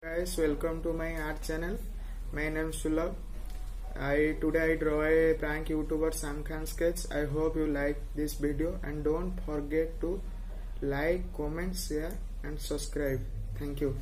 guys welcome to my art channel. My name is Sulab. I today I draw a prank youtuber Sam Khan sketch. I hope you like this video and don't forget to like comment share and subscribe. Thank you.